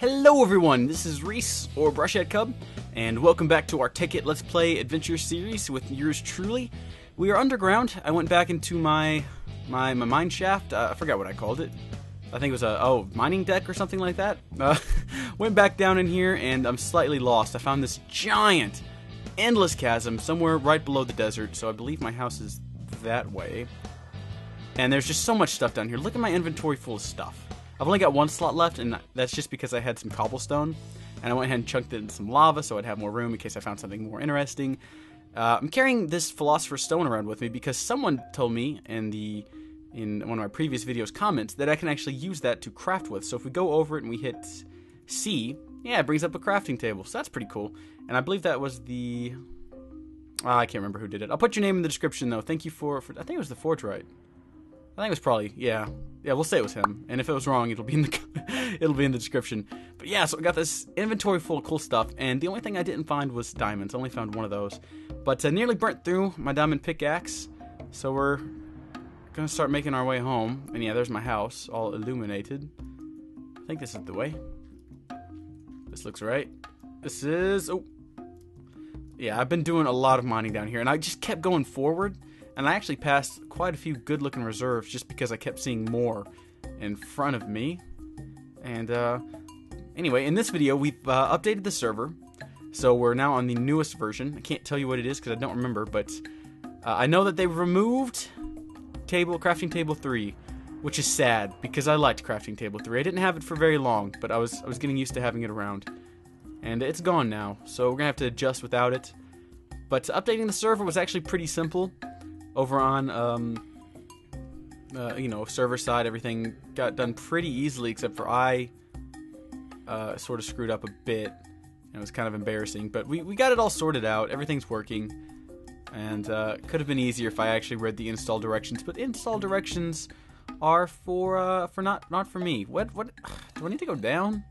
Hello everyone, this is Reese, or Brachiate Cub, and welcome back to our Tekkit Let's Play Adventure series with yours truly. We are underground. I went back into my my, my mine shaft. Uh, I forgot what I called it. I think it was a oh mining deck or something like that. Uh, went back down in here and I'm slightly lost. I found this giant, endless chasm somewhere right below the desert. So I believe my house is that way. And there's just so much stuff down here. Look at my inventory full of stuff. I've only got one slot left, and that's just because I had some cobblestone, and I went ahead and chunked it in some lava so I'd have more room in case I found something more interesting. Uh, I'm carrying this Philosopher's Stone around with me because someone told me in the in one of my previous videos comments that I can actually use that to craft with. So if we go over it and we hit C, yeah, it brings up a crafting table. So that's pretty cool. And I believe that was the oh, I can't remember who did it. I'll put your name in the description though. Thank you for, for I think it was the Forge right. I think it was probably yeah, yeah. We'll say it was him, and if it was wrong, it'll be in the it'll be in the description. But yeah, so I got this inventory full of cool stuff, and the only thing I didn't find was diamonds. I only found one of those, but uh, nearly burnt through my diamond pickaxe. So we're gonna start making our way home. And yeah, there's my house, all illuminated. I think this is the way. This looks right. This is oh. Yeah, I've been doing a lot of mining down here, and I just kept going forward and I actually passed quite a few good looking reserves just because I kept seeing more in front of me. And uh, anyway, in this video, we've uh, updated the server. So we're now on the newest version. I can't tell you what it is because I don't remember, but uh, I know that they removed table crafting table 3, which is sad because I liked crafting table 3. I didn't have it for very long, but I was I was getting used to having it around. And it's gone now, so we're going to have to adjust without it. But updating the server was actually pretty simple over on um, uh, you know server side everything got done pretty easily except for i uh, sort of screwed up a bit. It was kind of embarrassing but we, we got it all sorted out. Everything's working. And uh, could have been easier if i actually read the install directions but install directions are for uh, for not not for me. What what do i need to go down?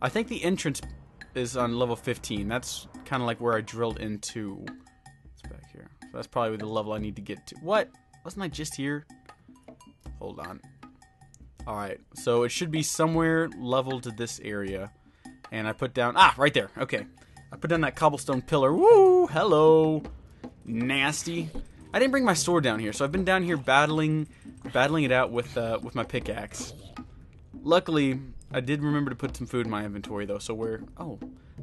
I think the entrance is on level 15 that's kind of like where i drilled into that's probably the level I need to get to. What? Wasn't I just here? Hold on. Alright, so it should be somewhere level to this area. And I put down... Ah, right there. Okay. I put down that cobblestone pillar. Woo! Hello! Nasty. I didn't bring my sword down here, so I've been down here battling battling it out with uh, with my pickaxe. Luckily, I did remember to put some food in my inventory, though, so we're... Oh,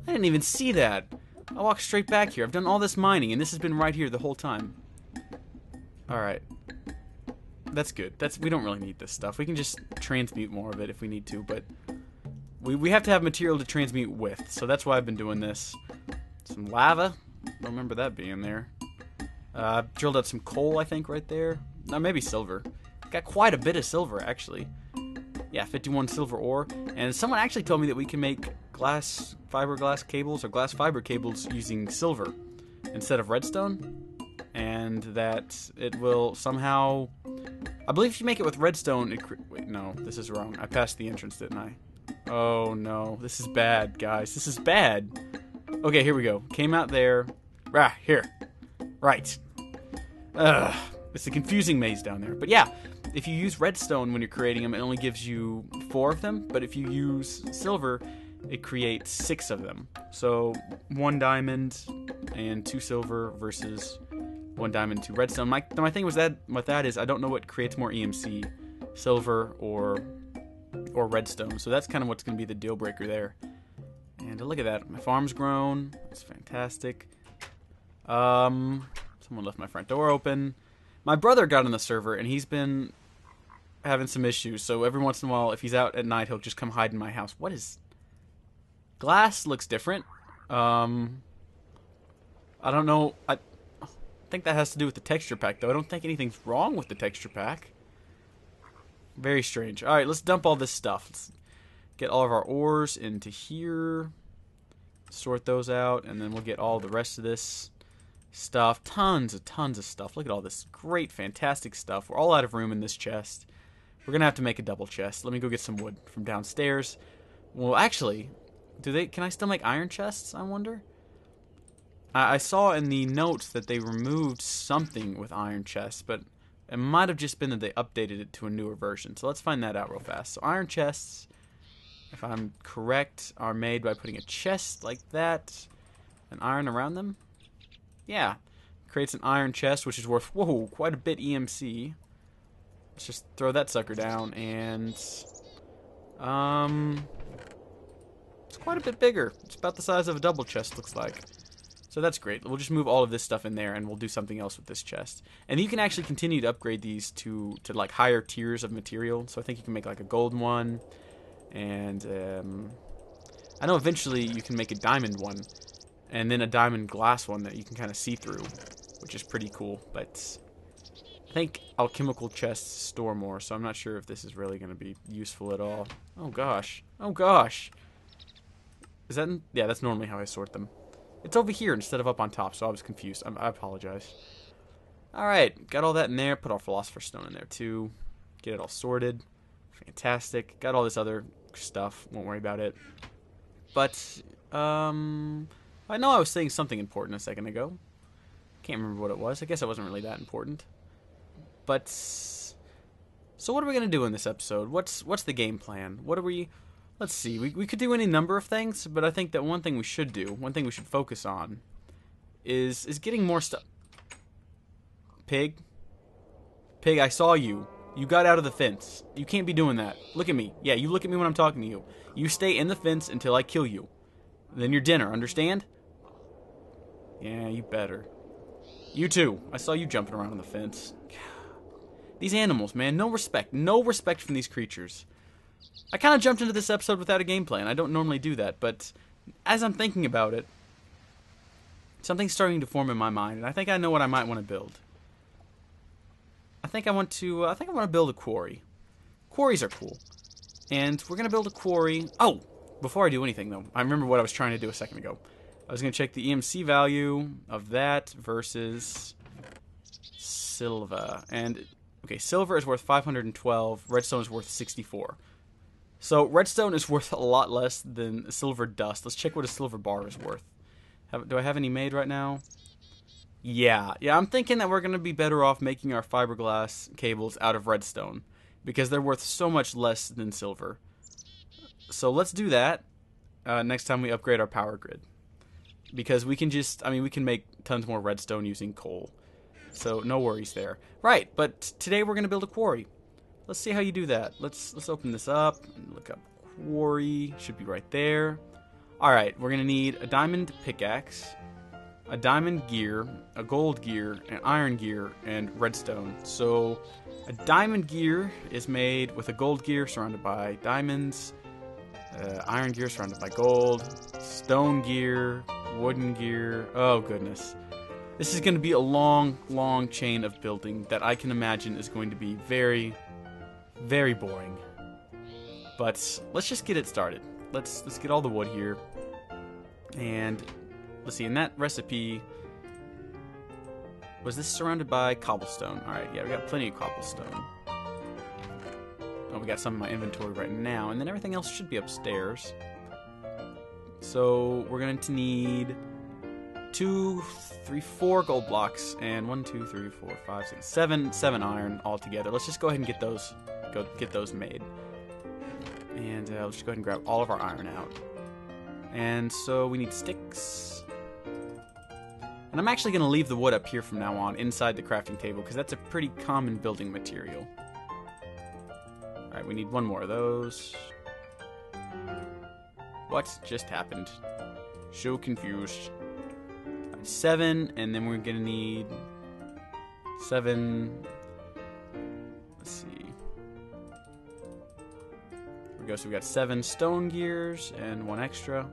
I didn't even see that. I walked straight back here. I've done all this mining, and this has been right here the whole time. Alright. That's good. That's We don't really need this stuff. We can just transmute more of it if we need to, but... We, we have to have material to transmute with, so that's why I've been doing this. Some lava. Remember that being there. Uh, drilled out some coal, I think, right there. No, maybe silver. Got quite a bit of silver, actually. Yeah, 51 silver ore. And someone actually told me that we can make glass fiberglass cables or glass fiber cables using silver instead of redstone, and that it will somehow. I believe if you make it with redstone, it. Wait, no, this is wrong. I passed the entrance, didn't I? Oh no, this is bad, guys. This is bad. Okay, here we go. Came out there. Ah, here. Right. Ugh. It's a confusing maze down there. But yeah, if you use redstone when you're creating them, it only gives you four of them. But if you use silver, it creates six of them. So one diamond and two silver versus one diamond, two redstone. My my thing was that what that is, I don't know what creates more EMC, silver or or redstone. So that's kind of what's going to be the deal breaker there. And look at that, my farm's grown. It's fantastic. Um, someone left my front door open. My brother got on the server and he's been having some issues. So every once in a while, if he's out at night, he'll just come hide in my house. What is Glass looks different. Um, I don't know. I think that has to do with the texture pack, though. I don't think anything's wrong with the texture pack. Very strange. All right, let's dump all this stuff. Let's get all of our ores into here. Sort those out, and then we'll get all the rest of this stuff. Tons of tons of stuff. Look at all this great, fantastic stuff. We're all out of room in this chest. We're gonna have to make a double chest. Let me go get some wood from downstairs. Well, actually, do they? Can I still make iron chests? I wonder. I, I saw in the notes that they removed something with iron chests, but it might have just been that they updated it to a newer version. So let's find that out real fast. So iron chests, if I'm correct, are made by putting a chest like that, and iron around them. Yeah, creates an iron chest, which is worth whoa quite a bit EMC. Let's just throw that sucker down, and um, it's quite a bit bigger. It's about the size of a double chest, looks like. So that's great. We'll just move all of this stuff in there, and we'll do something else with this chest. And you can actually continue to upgrade these to to like higher tiers of material. So I think you can make like a golden one, and um, I know eventually you can make a diamond one, and then a diamond glass one that you can kind of see through, which is pretty cool. But I think alchemical chests store more, so I'm not sure if this is really going to be useful at all. Oh gosh. Oh gosh. Is that? Yeah, that's normally how I sort them. It's over here instead of up on top, so I was confused. I, I apologize. Alright, got all that in there. Put our Philosopher's Stone in there too. Get it all sorted. Fantastic. Got all this other stuff. Won't worry about it. But, um, I know I was saying something important a second ago. Can't remember what it was. I guess it wasn't really that important. But, so what are we gonna do in this episode? What's what's the game plan? What are we? Let's see. We we could do any number of things, but I think that one thing we should do, one thing we should focus on, is is getting more stuff. Pig. Pig, I saw you. You got out of the fence. You can't be doing that. Look at me. Yeah, you look at me when I'm talking to you. You stay in the fence until I kill you. Then you're dinner, understand? Yeah, you better. You too. I saw you jumping around on the fence. These animals, man, no respect. No respect from these creatures. I kind of jumped into this episode without a game plan. I don't normally do that, but as I'm thinking about it, something's starting to form in my mind, and I think I know what I might want to build. I think I want to. Uh, I think I want to build a quarry. Quarries are cool, and we're gonna build a quarry. Oh, before I do anything though, I remember what I was trying to do a second ago. I was gonna check the EMC value of that versus silver, and okay, silver is worth 512. Redstone is worth 64. So redstone is worth a lot less than silver dust. Let's check what a silver bar is worth. Have, do I have any made right now? Yeah, yeah. I'm thinking that we're gonna be better off making our fiberglass cables out of redstone because they're worth so much less than silver. So let's do that uh, next time we upgrade our power grid because we can just I mean we can make tons more redstone using coal. So no worries there. Right, but today we're going to build a quarry. Let's see how you do that. Let's let's open this up and look up quarry. Should be right there. All right, we're gonna need a diamond pickaxe, a diamond gear, a gold gear, an iron gear, and redstone. So, a diamond gear is made with a gold gear surrounded by diamonds, uh, iron gear surrounded by gold, stone gear, wooden gear. Oh goodness. This is going to be a long, long chain of building that I can imagine is going to be very, very boring. But let's just get it started. Let's let's get all the wood here. And let's see, in that recipe was this surrounded by cobblestone? Alright, yeah, we got plenty of cobblestone. Oh, we got some in my inventory right now, and then everything else should be upstairs. So we're going to need two, three, four gold blocks, and one, two, three, four, five, six, seven, seven iron all together. Let's just go ahead and get those, go get those made. And uh, let's just go ahead and grab all of our iron out. And so we need sticks. And I'm actually going to leave the wood up here from now on inside the crafting table because that's a pretty common building material. Alright, we need one more of those. What just happened? So confused. Right, seven, and then we're gonna need seven. Let's see. We go. So we got seven stone gears and one extra.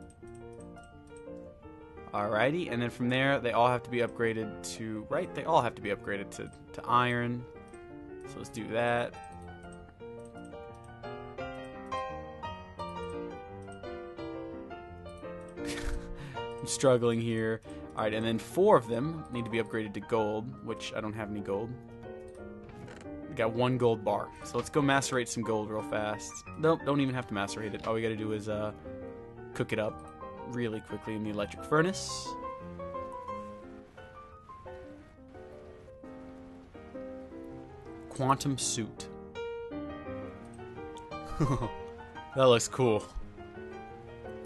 Alrighty, and then from there, they all have to be upgraded to right. They all have to be upgraded to to iron. So let's do that. I'm struggling here. All right, and then four of them need to be upgraded to gold, which I don't have any gold. Got one gold bar, so let's go macerate some gold real fast. Nope, don't even have to macerate it. All we got to do is uh, cook it up really quickly in the electric furnace. Quantum suit. that looks cool.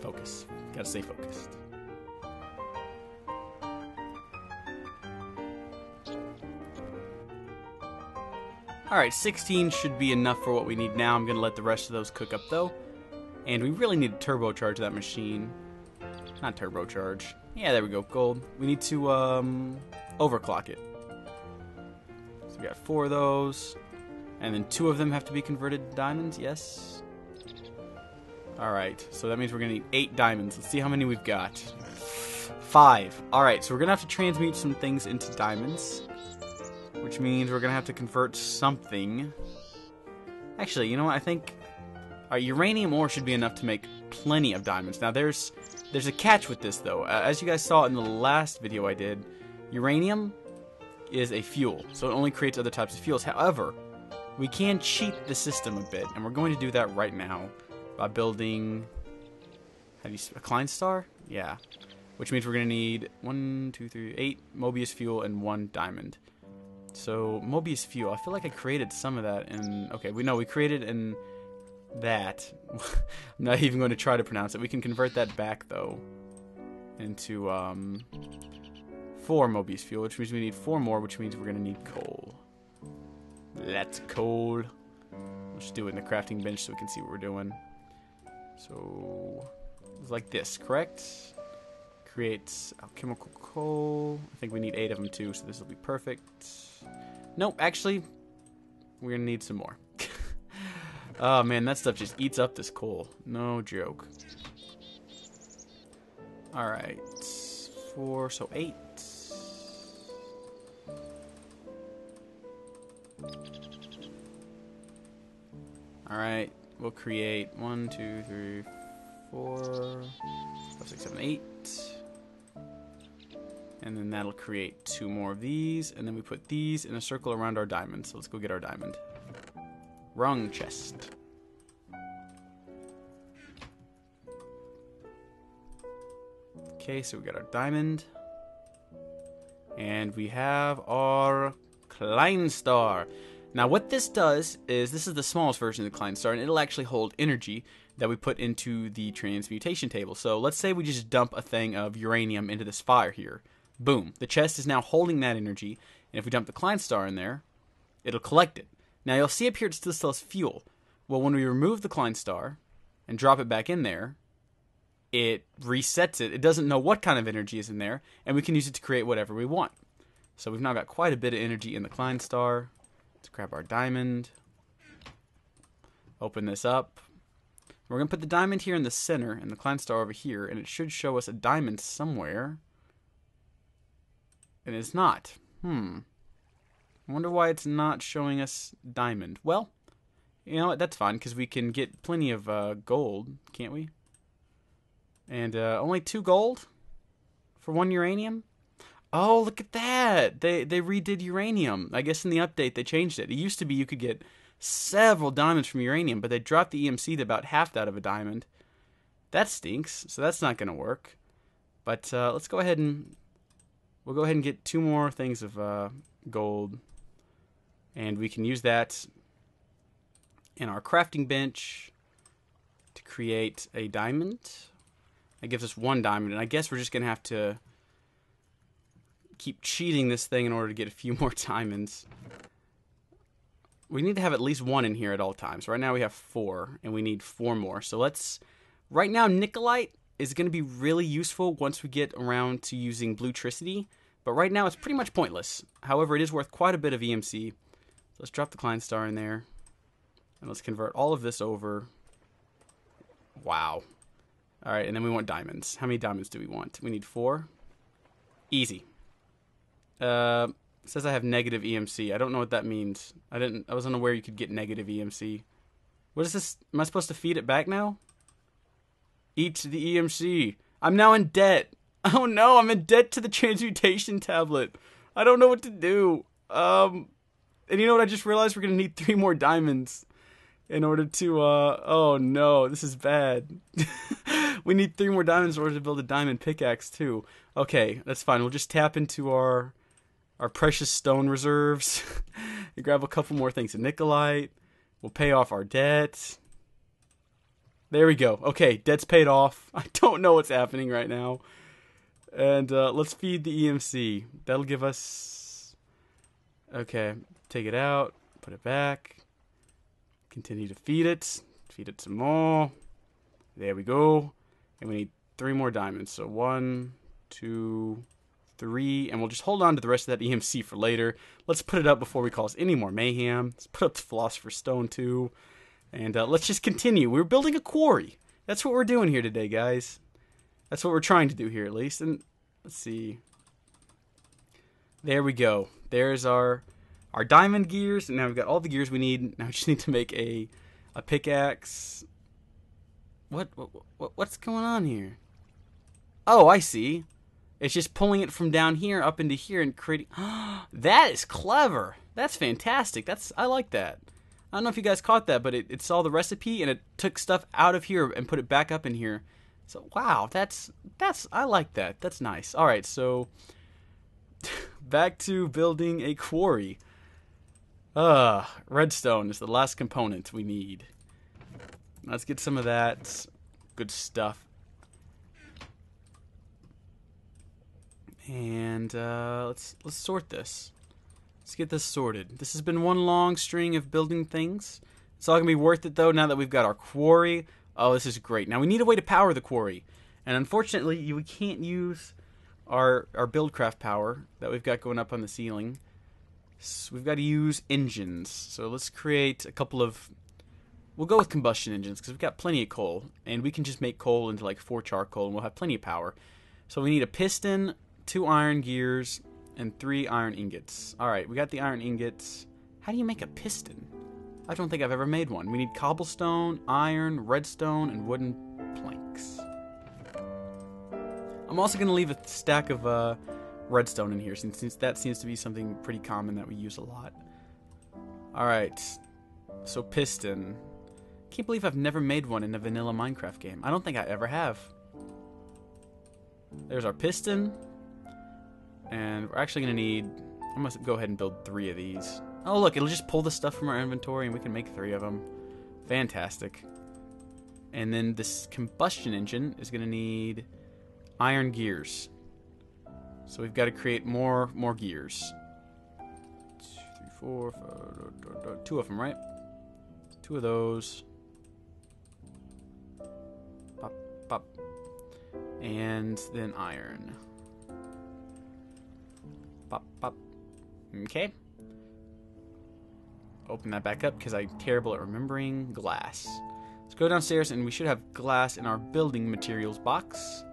Focus. Gotta stay focused. Alright, 16 should be enough for what we need now. I'm going to let the rest of those cook up, though. And we really need to turbocharge that machine. Not turbocharge. Yeah, there we go. Gold. We need to um, overclock it. So we got four of those. And then two of them have to be converted to diamonds, yes? Alright, so that means we're going to need eight diamonds. Let's see how many we've got. Five. Alright, so we're going to have to transmute some things into diamonds. Which means we're going to have to convert something. Actually, you know what? I think our uranium ore should be enough to make plenty of diamonds. Now, there's there's a catch with this, though. Uh, as you guys saw in the last video I did, uranium is a fuel, so it only creates other types of fuels. However, we can cheat the system a bit, and we're going to do that right now by building have you a Klein star? Yeah. Which means we're gonna need one, two, three, eight Mobius fuel and one diamond. So Mobius fuel, I feel like I created some of that in okay, we know we created in that. I'm not even going to try to pronounce it. We can convert that back though into um four Mobius fuel, which means we need four more, which means we're gonna need coal. Let's coal. Let's do it in the crafting bench so we can see what we're doing. So, it's like this, correct? Creates alchemical coal. I think we need eight of them too, so this will be perfect. Nope, actually, we're gonna need some more. oh man, that stuff just eats up this coal. No joke. Alright, four, so eight. Alright, we'll create one, two, three, four, five, six, seven, eight. And then that'll create two more of these. And then we put these in a circle around our diamond. So let's go get our diamond. Wrong chest. Okay, so we got our diamond. And we have our Klein Star. Now, what this does is this is the smallest version of the Klein Star, and it'll actually hold energy that we put into the transmutation table. So let's say we just dump a thing of uranium into this fire here. Boom. The chest is now holding that energy, and if we dump the Klein Star in there, it'll collect it. Now you'll see up here it still has fuel. Well, when we remove the Klein Star and drop it back in there, it resets it. It doesn't know what kind of energy is in there, and we can use it to create whatever we want. So we've now got quite a bit of energy in the Klein Star. Let's grab our diamond. Open this up. We're going to put the diamond here in the center and the Klein star over here, and it should show us a diamond somewhere. And it's not. Hmm. I wonder why it's not showing us diamond. Well, you know what? That's fine, because we can get plenty of uh, gold, can't we? And uh, only two gold for one uranium? Oh, look at that! They they redid uranium. I guess in the update they changed it. It used to be you could get several diamonds from uranium, but they dropped the EMC to about half that of a diamond. That stinks. So that's not going to work. But uh, let's go ahead and we'll go ahead and get two more things of uh, gold, and we can use that in our crafting bench to create a diamond. It gives us one diamond, and I guess we're just going to have to keep cheating this thing in order to get a few more diamonds. We need to have at least one in here at all times. Right now we have four, and we need four more. So let's... Right now, Nikolite is going to be really useful once we get around to using Bluetricity. But right now, it's pretty much pointless. However, it is worth quite a bit of EMC. So let's drop the Klein Star in there. And let's convert all of this over. Wow. All right, and then we want diamonds. How many diamonds do we want? We need four. Easy. Uh, says I have negative EMC. I don't know what that means. I didn't. I was unaware you could get negative EMC. What is this? Am I supposed to feed it back now? Eat the EMC. I'm now in debt. Oh no, I'm in debt to the transmutation tablet. I don't know what to do. Um, and you know what? I just realized we're gonna need three more diamonds in order to. Uh, oh no, this is bad. we need three more diamonds in order to build a diamond pickaxe too. Okay, that's fine. We'll just tap into our our precious stone reserves. and grab a couple more things of Nikolite. We'll pay off our debt. There we go. Okay, debt's paid off. I don't know what's happening right now. And uh, let's feed the EMC. That'll give us. Okay, take it out, put it back. Continue to feed it. Feed it some more. There we go. And we need three more diamonds. So one, two, three. And we'll just hold on to the rest of that EMC for later. Let's put it up before we cause any more mayhem. Let's put up the Philosopher's Stone too. And uh, let's just continue. We're building a quarry. That's what we're doing here today, guys. That's what we're trying to do here, at least. And let's see. There we go. There's our our diamond gears. And now we've got all the gears we need. Now we just need to make a a pickaxe. What, what, what what's going on here? Oh, I see. It's just pulling it from down here up into here and creating. that is clever. That's fantastic. That's I like that. I don't know if you guys caught that, but it, it saw the recipe and it took stuff out of here and put it back up in here. So wow, that's that's I like that. That's nice. All right, so back to building a quarry. Uh, redstone is the last component we need. Let's get some of that good stuff. And uh, let's let's sort this. Let's get this sorted. This has been one long string of building things. It's all gonna be worth it though. Now that we've got our quarry. Oh, this is great. Now we need a way to power the quarry, and unfortunately, we can't use our our buildcraft power that we've got going up on the ceiling. So we've got to use engines. So let's create a couple of. We'll go with combustion engines because we've got plenty of coal, and we can just make coal into like four charcoal, and we'll have plenty of power. So we need a piston, two iron gears, and three iron ingots. All right, we got the iron ingots. How do you make a piston? I don't think I've ever made one. We need cobblestone, iron, redstone, and wooden planks. I'm also going to leave a stack of uh, redstone in here since, since that seems to be something pretty common that we use a lot. All right, so piston. Can't believe I've never made one in a vanilla Minecraft game. I don't think I ever have. There's our piston. And we're actually going to need... I'm going to go ahead and build three of these. Oh, look, it'll just pull the stuff from our inventory and we can make three of them. Fantastic. And then this combustion engine is going to need iron gears. So we've got to create more more gears. Two, three, four, five, two of them, right? Two of those. Pop, pop. And then iron. Pop, pop. Okay. Open that back up because I'm terrible at remembering glass. Let's go downstairs and we should have glass in our building materials box.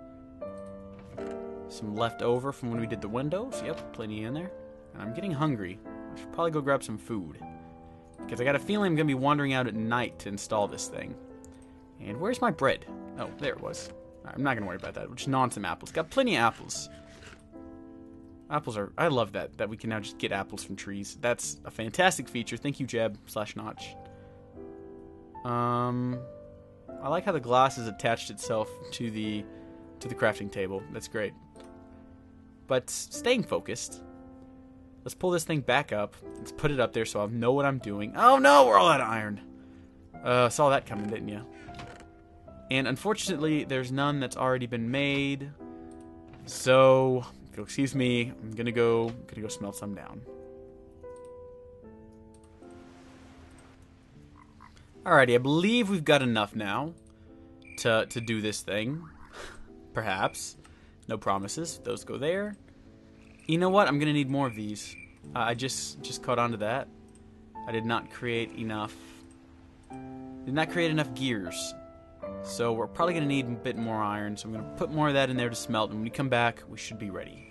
Some left over from when we did the windows. Yep, plenty in there. And I'm getting hungry. I should probably go grab some food. Because I got a feeling I'm going to be wandering out at night to install this thing. And where's my bread? Oh, there it was. I'm not going to worry about that. We're just gnawing some apples. Got plenty of apples. Apples are. I love that that we can now just get apples from trees. That's a fantastic feature. Thank you, Jeb slash Notch. Um, I like how the glass has attached itself to the to the crafting table. That's great. But staying focused. Let's pull this thing back up. Let's put it up there so I'll know what I'm doing. Oh no, we're all out of iron. Uh, saw that coming, didn't you? And unfortunately, there's none that's already been made. So if you'll excuse me, I'm gonna go gonna go smelt some down. Alrighty, I believe we've got enough now to to do this thing. Perhaps. No promises. Those go there. You know what? I'm gonna need more of these. Uh, I just just caught on to that. I did not create enough. Did not create enough gears. So we're probably going to need a bit more iron, so I'm going to put more of that in there to smelt, and when we come back, we should be ready.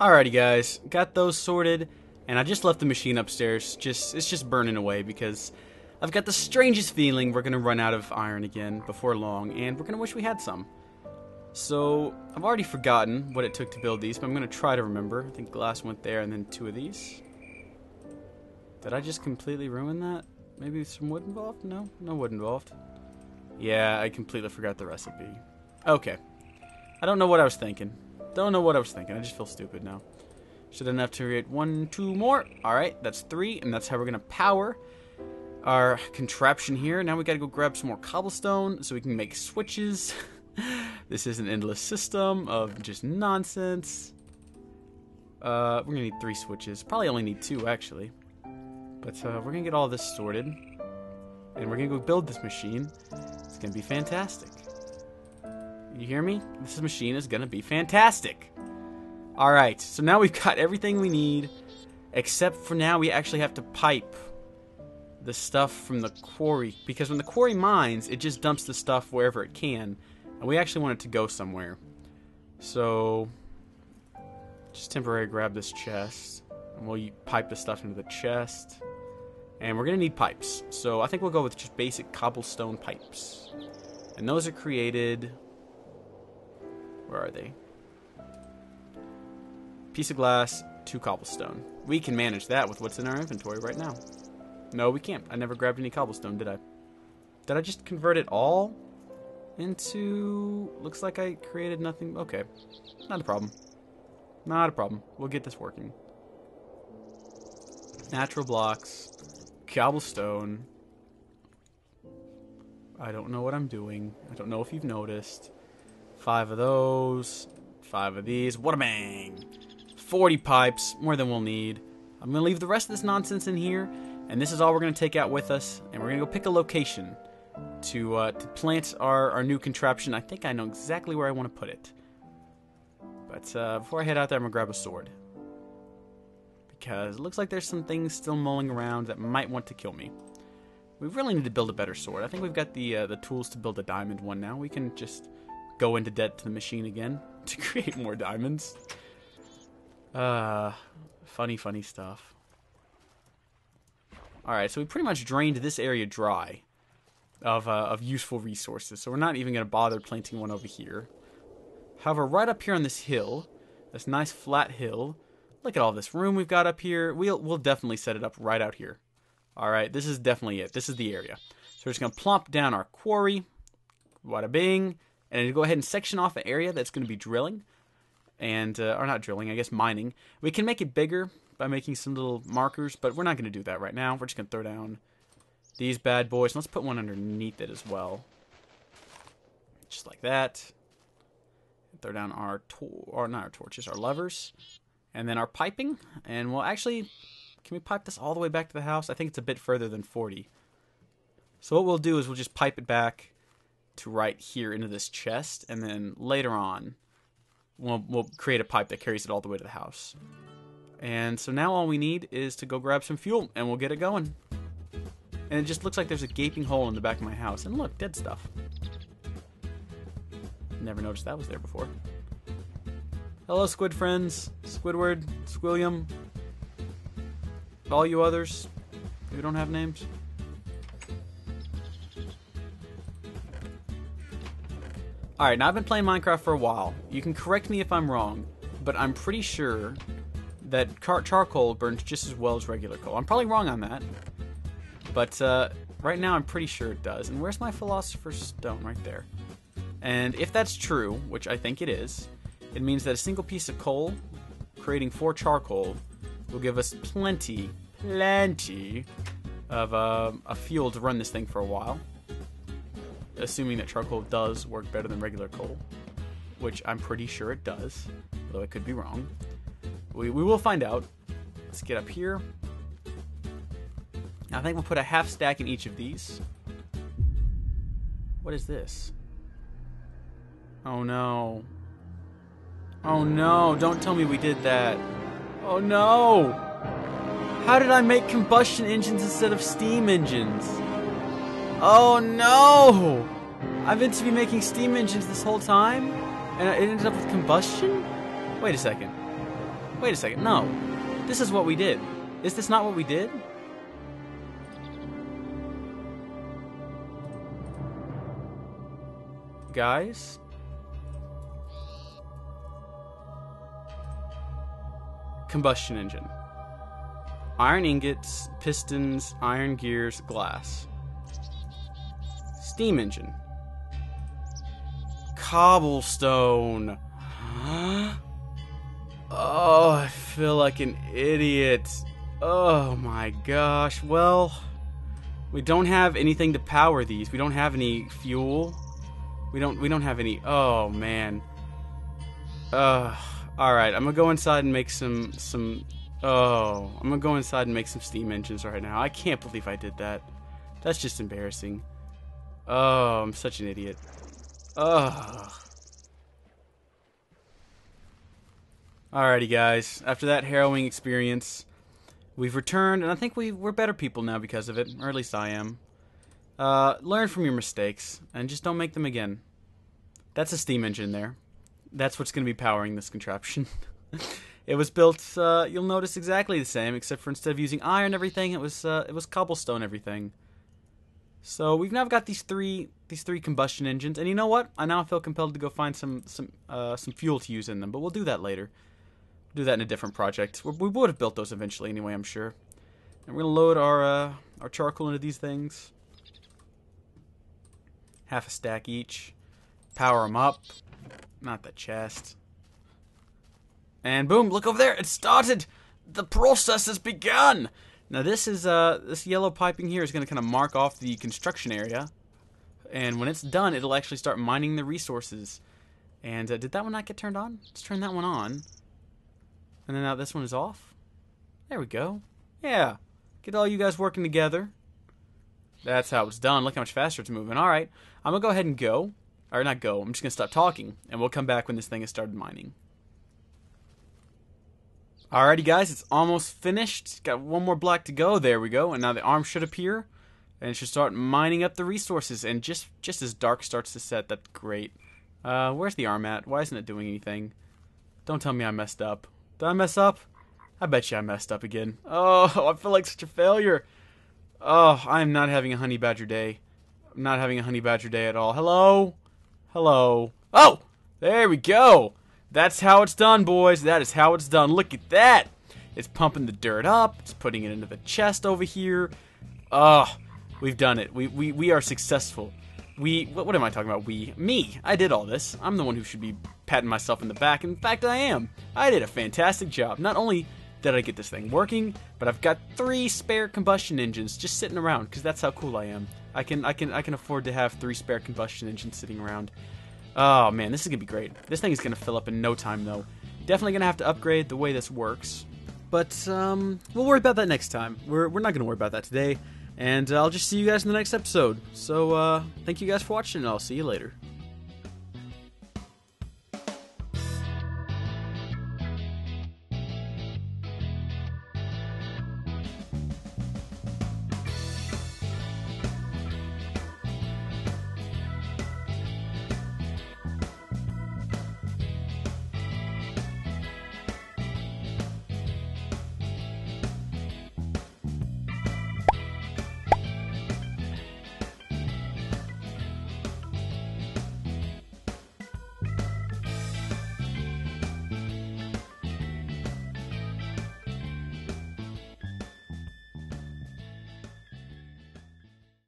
Alrighty guys, got those sorted, and I just left the machine upstairs, just it's just burning away because I've got the strangest feeling we're going to run out of iron again before long, and we're going to wish we had some. So, I've already forgotten what it took to build these, but I'm going to try to remember. I think glass went there, and then two of these. Did I just completely ruin that? Maybe some wood involved? No, no wood involved. Yeah, I completely forgot the recipe. Okay. I don't know what I was thinking. Don't know what I was thinking. I just feel stupid now. Should enough to create one, two more. Alright, that's three, and that's how we're going to power our contraption here. Now we gotta go grab some more cobblestone so we can make switches. this is an endless system of just nonsense. Uh, we're gonna need three switches. Probably only need two, actually. But uh, we're gonna get all this sorted. And we're gonna go build this machine. It's gonna be fantastic. You hear me? This machine is gonna be fantastic. Alright, so now we've got everything we need. Except for now we actually have to pipe the stuff from the quarry. Because when the quarry mines, it just dumps the stuff wherever it can. And we actually want it to go somewhere. So, just temporarily grab this chest. And we'll pipe the stuff into the chest. And we're going to need pipes. So I think we'll go with just basic cobblestone pipes. And those are created... Where are they? Piece of glass, two cobblestone. We can manage that with what's in our inventory right now. No, we can't. I never grabbed any cobblestone, did I? Did I just convert it all into... Looks like I created nothing. Okay. Not a problem. Not a problem. We'll get this working. Natural blocks. Cobblestone. I don't know what I'm doing. I don't know if you've noticed. Five of those. Five of these. What a bang! 40 pipes. More than we'll need. I'm going to leave the rest of this nonsense in here and this is all we're going to take out with us, and we're going to go pick a location to, uh, to plant our, our new contraption. I think I know exactly where I want to put it. But uh, before I head out there, I'm going to grab a sword. Because it looks like there's some things still mulling around that might want to kill me. We really need to build a better sword. I think we've got the uh, the tools to build a diamond one now. We can just go into debt to the machine again to create more diamonds. Uh, funny, funny stuff. Alright, so we pretty much drained this area dry of, uh, of useful resources, so we're not even going to bother planting one over here. However, right up here on this hill, this nice flat hill, look at all this room we've got up here. We'll, we'll definitely set it up right out here. Alright, this is definitely it. This is the area. So we're just going to plop down our quarry, wada bing, and go ahead and section off an area that's going to be drilling, and, uh, or not drilling, I guess mining. We can make it bigger by making some little markers, but we're not going to do that right now. We're just going to throw down these bad boys. Let's put one underneath it as well. Just like that. Throw down our, or not our torches, our levers. And then our piping. And we'll actually, can we pipe this all the way back to the house? I think it's a bit further than 40. So what we'll do is we'll just pipe it back to right here into this chest. And then later on, we'll, we'll create a pipe that carries it all the way to the house. And so now all we need is to go grab some fuel and we'll get it going. And it just looks like there's a gaping hole in the back of my house. And look, dead stuff. Never noticed that was there before. Hello, squid friends. Squidward, Squilliam. All you others who don't have names. Alright, now I've been playing Minecraft for a while. You can correct me if I'm wrong, but I'm pretty sure that char charcoal burns just as well as regular coal. I'm probably wrong on that, but uh, right now I'm pretty sure it does. And where's my Philosopher's Stone? Right there. And if that's true, which I think it is, it means that a single piece of coal creating four charcoal will give us plenty, plenty of uh, a fuel to run this thing for a while. Assuming that charcoal does work better than regular coal, which I'm pretty sure it does, although I could be wrong. We, we will find out. Let's get up here. I think we'll put a half stack in each of these. What is this? Oh no. Oh no, don't tell me we did that. Oh no! How did I make combustion engines instead of steam engines? Oh no! I've been to be making steam engines this whole time? And it ended up with combustion? Wait a second. Wait a second. No. This is what we did. Is this not what we did? Guys? Combustion engine. Iron ingots, pistons, iron gears, glass. Steam engine. Cobblestone. Oh, I feel like an idiot. Oh my gosh. Well, We don't have anything to power these. We don't have any fuel. We don't we don't have any Oh man. Uh alright, I'm gonna go inside and make some some Oh, I'm gonna go inside and make some steam engines right now. I can't believe I did that. That's just embarrassing. Oh, I'm such an idiot. Ugh. Alrighty, guys. After that harrowing experience, we've returned, and I think we, we're better people now because of it, or at least I am. Uh, learn from your mistakes, and just don't make them again. That's a steam engine there. That's what's going to be powering this contraption. it was built, uh, you'll notice exactly the same, except for instead of using iron everything, it was, uh, it was cobblestone everything. So we've now got these three these three combustion engines, and you know what? I now feel compelled to go find some some uh, some fuel to use in them, but we'll do that later. Do that in a different project. we we would have built those eventually anyway, I'm sure. And we're gonna load our uh, our charcoal into these things. Half a stack each. Power them up. Not the chest. And boom! Look over there! It started. The process has begun. Now this is uh this yellow piping here is going to kind of mark off the construction area, and when it's done, it'll actually start mining the resources. And uh, did that one not get turned on? Let's turn that one on. And then now this one is off. There we go. Yeah, get all you guys working together. That's how it's done. Look how much faster it's moving. All right, I'm gonna go ahead and go, or not go. I'm just gonna stop talking, and we'll come back when this thing has started mining. Alrighty, guys, it's almost finished. Got one more block to go. There we go. And now the arm should appear, and it should start mining up the resources. And just just as dark starts to set, that's great. Uh, where's the arm at? Why isn't it doing anything? Don't tell me I messed up. Did I mess up? I bet you I messed up again. Oh, I feel like such a failure. Oh, I am not having a honey badger day. I'm not having a honey badger day at all. Hello? Hello? Oh! There we go! That's how it's done, boys. That is how it's done. Look at that. It's pumping the dirt up. It's putting it into the chest over here. Oh, we've done it. We, we, we are successful. We, what, what am I talking about? We, me. I did all this. I'm the one who should be patting myself in the back. In fact, I am. I did a fantastic job. Not only did I get this thing working, but I've got three spare combustion engines just sitting around because that's how cool I am. I can, I can, I can afford to have three spare combustion engines sitting around. Oh man, this is gonna be great. This thing is gonna fill up in no time though. Definitely gonna have to upgrade the way this works. But um, we'll worry about that next time. We're, we're not gonna worry about that today. And I'll just see you guys in the next episode. So uh, thank you guys for watching, and I'll see you later.